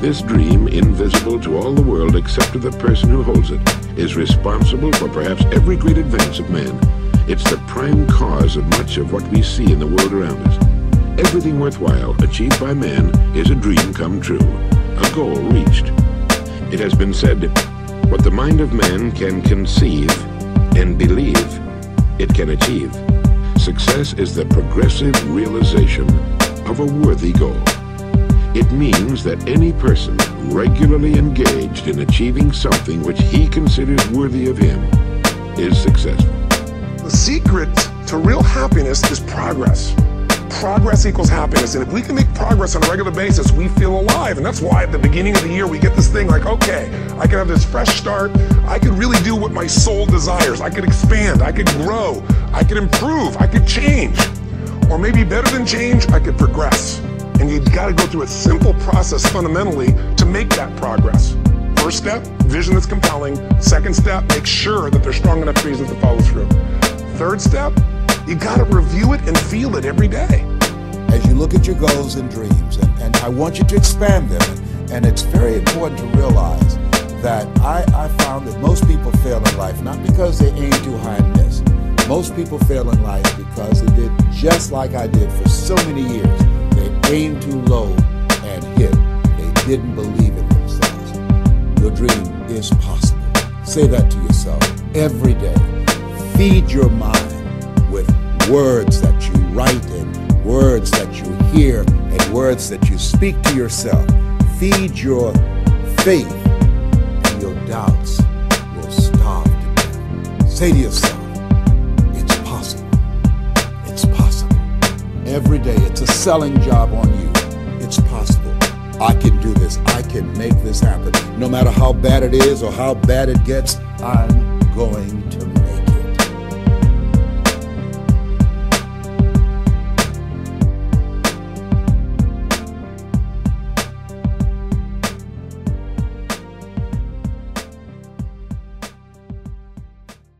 This dream, invisible to all the world except to the person who holds it, is responsible for perhaps every great advance of man. It's the prime cause of much of what we see in the world around us. Everything worthwhile achieved by man is a dream come true, a goal reached. It has been said, what the mind of man can conceive and believe, it can achieve. Success is the progressive realization of a worthy goal. It means that any person regularly engaged in achieving something which he considers worthy of him is successful. The secret to real happiness is progress. Progress equals happiness. And if we can make progress on a regular basis, we feel alive. And that's why at the beginning of the year, we get this thing like, okay, I can have this fresh start. I can really do what my soul desires. I could expand. I could grow. I could improve. I could change. Or maybe better than change, I could progress. And you've got to go through a simple process fundamentally to make that progress. First step, vision that's compelling. Second step, make sure that there's strong enough reasons to follow through. Third step, you got to review it and feel it every day. As you look at your goals and dreams, and, and I want you to expand them, and it's very important to realize that I, I found that most people fail in life not because they aim too high and miss. Most people fail in life because they did just like I did for so many years aimed too low and hit. They didn't believe in themselves. Your dream is possible. Say that to yourself every day. Feed your mind with words that you write and words that you hear and words that you speak to yourself. Feed your faith and your doubts will starve to death. Say to yourself, Every day, it's a selling job on you. It's possible. I can do this. I can make this happen. No matter how bad it is or how bad it gets, I'm going to